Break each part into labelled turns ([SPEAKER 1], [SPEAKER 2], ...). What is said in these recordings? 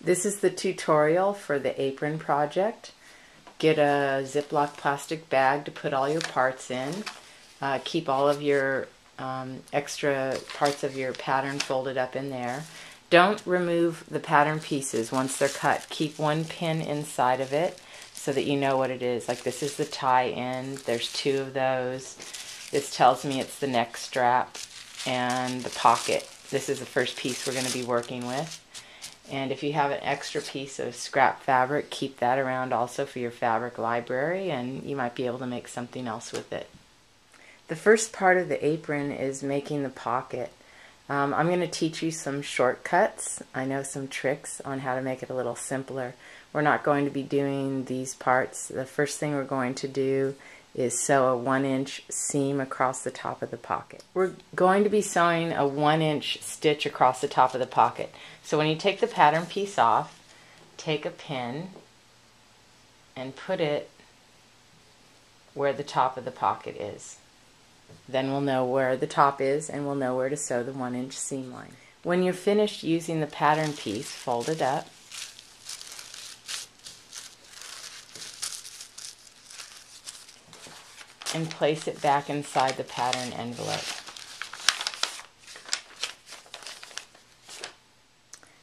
[SPEAKER 1] This is the tutorial for the apron project. Get a Ziploc plastic bag to put all your parts in. Uh, keep all of your um, extra parts of your pattern folded up in there. Don't remove the pattern pieces once they're cut. Keep one pin inside of it so that you know what it is. Like this is the tie end. There's two of those. This tells me it's the neck strap and the pocket. This is the first piece we're going to be working with. And if you have an extra piece of scrap fabric, keep that around also for your fabric library and you might be able to make something else with it. The first part of the apron is making the pocket. Um, I'm going to teach you some shortcuts. I know some tricks on how to make it a little simpler. We're not going to be doing these parts. The first thing we're going to do is sew a one inch seam across the top of the pocket. We're going to be sewing a one inch stitch across the top of the pocket. So when you take the pattern piece off, take a pin and put it where the top of the pocket is. Then we'll know where the top is and we'll know where to sew the one inch seam line. When you're finished using the pattern piece, fold it up and place it back inside the pattern envelope.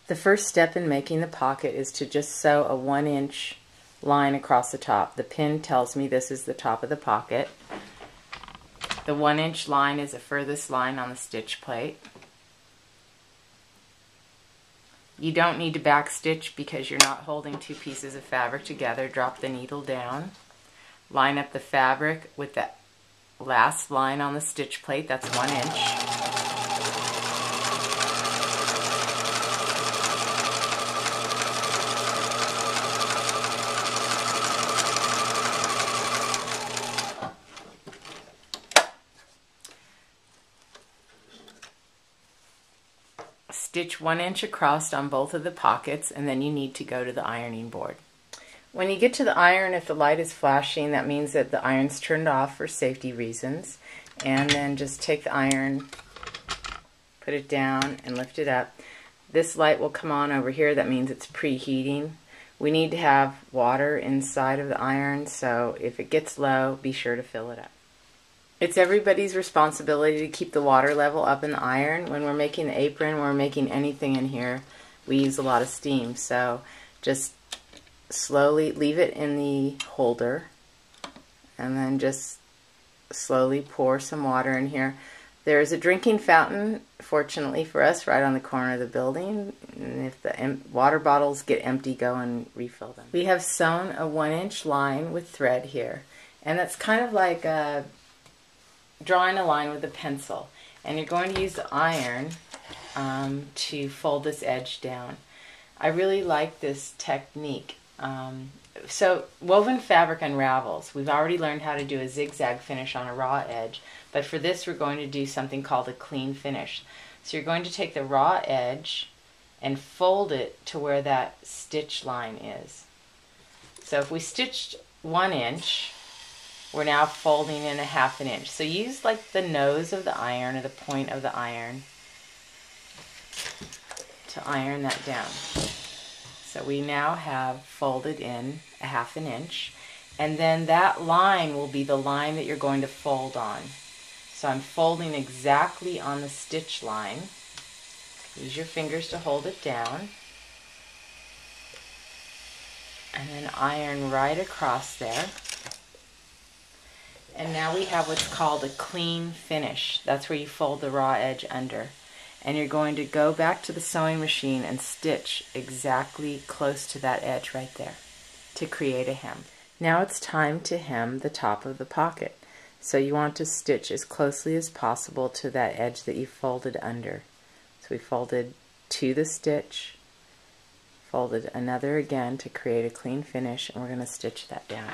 [SPEAKER 1] The first step in making the pocket is to just sew a one inch line across the top. The pin tells me this is the top of the pocket. The one inch line is the furthest line on the stitch plate. You don't need to back stitch because you're not holding two pieces of fabric together. Drop the needle down. Line up the fabric with the last line on the stitch plate, that's one inch. stitch one inch across on both of the pockets and then you need to go to the ironing board. When you get to the iron, if the light is flashing, that means that the iron's turned off for safety reasons. And then just take the iron, put it down, and lift it up. This light will come on over here. That means it's preheating. We need to have water inside of the iron, so if it gets low, be sure to fill it up. It's everybody's responsibility to keep the water level up in the iron. When we're making the apron, when we're making anything in here, we use a lot of steam. So just slowly leave it in the holder and then just slowly pour some water in here. There is a drinking fountain, fortunately for us, right on the corner of the building. And if the water bottles get empty, go and refill them. We have sewn a one inch line with thread here. And that's kind of like uh, drawing a line with a pencil. And you're going to use the iron um, to fold this edge down. I really like this technique um, so woven fabric unravels. We've already learned how to do a zigzag finish on a raw edge, but for this we're going to do something called a clean finish. So you're going to take the raw edge and fold it to where that stitch line is. So if we stitched one inch, we're now folding in a half an inch. So use like the nose of the iron or the point of the iron to iron that down. So we now have folded in a half an inch and then that line will be the line that you're going to fold on. So I'm folding exactly on the stitch line. Use your fingers to hold it down. And then iron right across there. And now we have what's called a clean finish. That's where you fold the raw edge under and you're going to go back to the sewing machine and stitch exactly close to that edge right there to create a hem. Now it's time to hem the top of the pocket. So you want to stitch as closely as possible to that edge that you folded under. So we folded to the stitch, folded another again to create a clean finish, and we're going to stitch that down.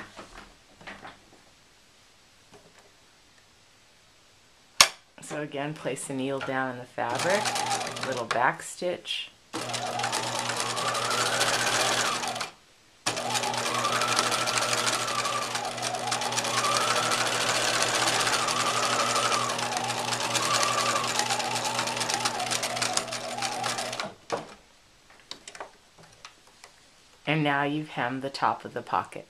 [SPEAKER 1] So again, place the needle down in the fabric, little back stitch. And now you've hemmed the top of the pocket.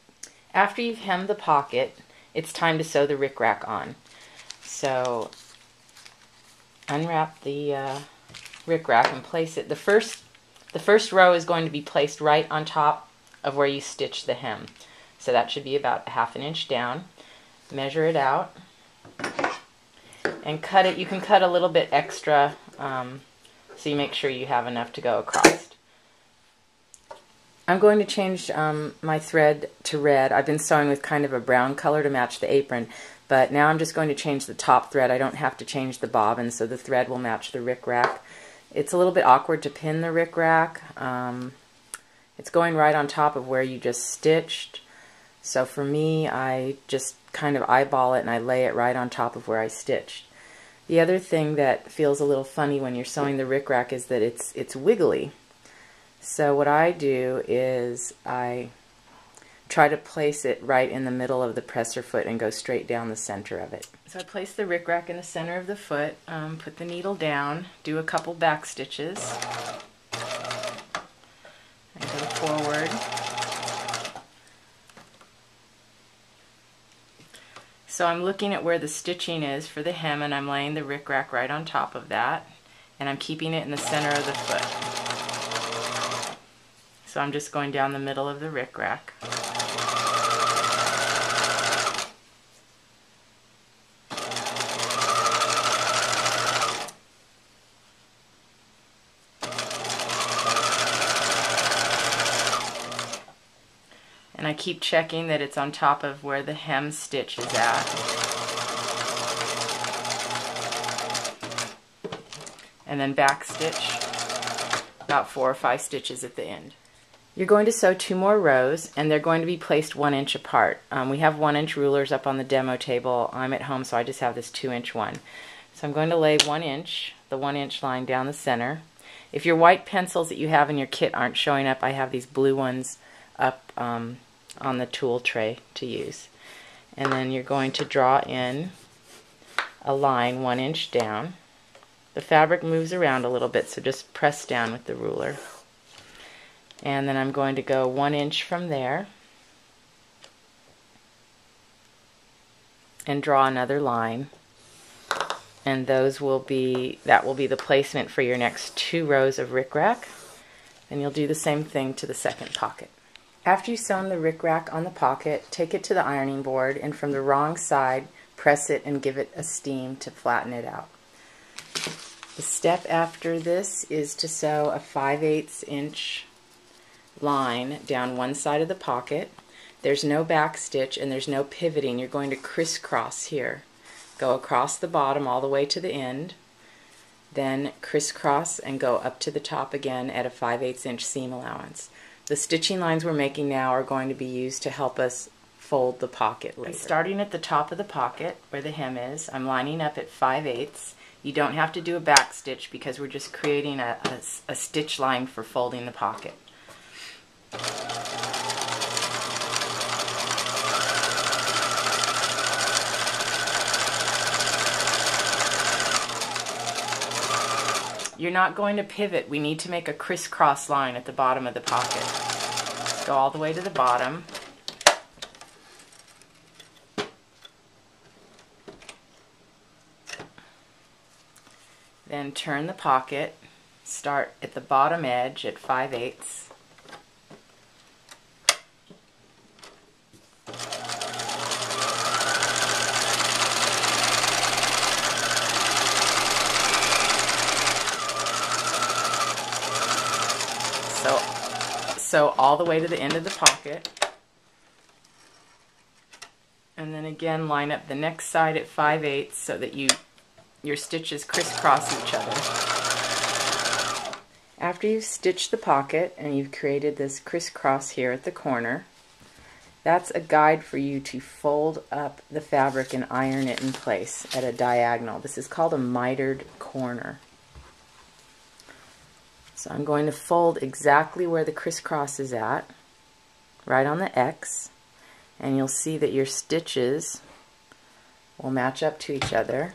[SPEAKER 1] After you've hemmed the pocket, it's time to sew the rickrack on. So unwrap the uh, rickrack and place it. The first, the first row is going to be placed right on top of where you stitch the hem. So that should be about half an inch down. Measure it out and cut it. You can cut a little bit extra um, so you make sure you have enough to go across. I'm going to change um, my thread to red. I've been sewing with kind of a brown color to match the apron, but now I'm just going to change the top thread. I don't have to change the bobbin, so the thread will match the rickrack. It's a little bit awkward to pin the rickrack. Um, it's going right on top of where you just stitched. So for me, I just kind of eyeball it and I lay it right on top of where I stitched. The other thing that feels a little funny when you're sewing the rickrack is that it's it's wiggly. So what I do is I try to place it right in the middle of the presser foot and go straight down the center of it. So I place the rickrack in the center of the foot, um, put the needle down, do a couple back stitches, and go forward. So I'm looking at where the stitching is for the hem and I'm laying the rickrack right on top of that and I'm keeping it in the center of the foot. So I'm just going down the middle of the rickrack. And I keep checking that it's on top of where the hem stitch is at. And then back stitch about four or five stitches at the end. You're going to sew two more rows and they're going to be placed one inch apart. Um, we have one inch rulers up on the demo table. I'm at home so I just have this two inch one. So I'm going to lay one inch, the one inch line down the center. If your white pencils that you have in your kit aren't showing up, I have these blue ones up um, on the tool tray to use. And then you're going to draw in a line one inch down. The fabric moves around a little bit so just press down with the ruler and then I'm going to go one inch from there and draw another line and those will be that will be the placement for your next two rows of rickrack and you'll do the same thing to the second pocket. After you've sewn the rickrack on the pocket, take it to the ironing board and from the wrong side press it and give it a steam to flatten it out. The step after this is to sew a 5 8 inch line down one side of the pocket. There's no back stitch and there's no pivoting. You're going to crisscross here. Go across the bottom all the way to the end, then crisscross and go up to the top again at a 5 8 inch seam allowance. The stitching lines we're making now are going to be used to help us fold the pocket later. I'm starting at the top of the pocket where the hem is. I'm lining up at 5 eighths. You don't have to do a back stitch because we're just creating a, a, a stitch line for folding the pocket. You're not going to pivot. We need to make a crisscross line at the bottom of the pocket. Go all the way to the bottom. Then turn the pocket. Start at the bottom edge at 5 eighths So, so all the way to the end of the pocket. And then again line up the next side at 5 eighths so that you your stitches crisscross each other. After you've stitched the pocket and you've created this crisscross here at the corner, that's a guide for you to fold up the fabric and iron it in place at a diagonal. This is called a mitered corner. So I'm going to fold exactly where the crisscross is at, right on the X, and you'll see that your stitches will match up to each other.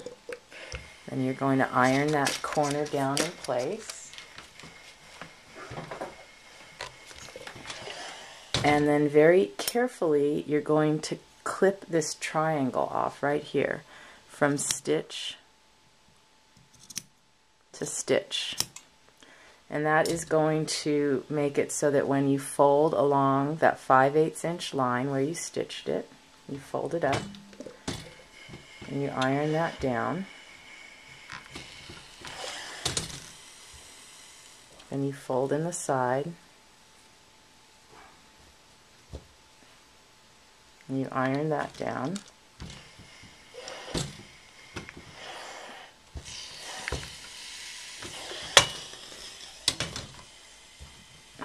[SPEAKER 1] Then you're going to iron that corner down in place. And then very carefully, you're going to clip this triangle off right here from stitch to stitch. And that is going to make it so that when you fold along that 5 8 inch line where you stitched it, you fold it up and you iron that down. and you fold in the side and you iron that down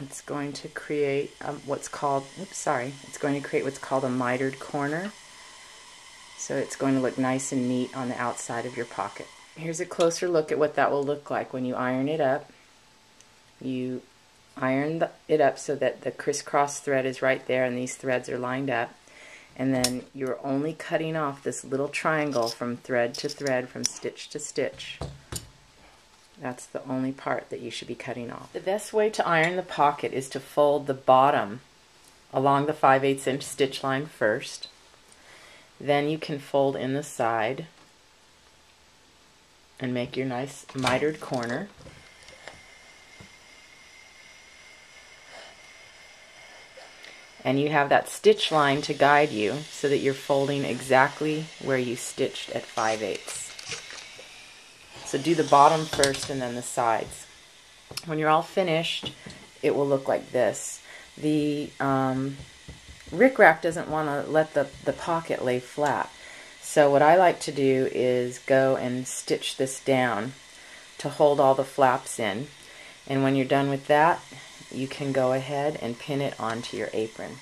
[SPEAKER 1] it's going to create um, what's called oops sorry it's going to create what's called a mitered corner. So it's going to look nice and neat on the outside of your pocket. Here's a closer look at what that will look like when you iron it up. You iron it up so that the crisscross thread is right there and these threads are lined up. And then you're only cutting off this little triangle from thread to thread from stitch to stitch that's the only part that you should be cutting off. The best way to iron the pocket is to fold the bottom along the 5 8 inch stitch line first. Then you can fold in the side and make your nice mitered corner. And you have that stitch line to guide you so that you're folding exactly where you stitched at 5 eighths. So do the bottom first and then the sides. When you're all finished, it will look like this. The um, rickrack doesn't want to let the, the pocket lay flat. So what I like to do is go and stitch this down to hold all the flaps in. And when you're done with that, you can go ahead and pin it onto your apron.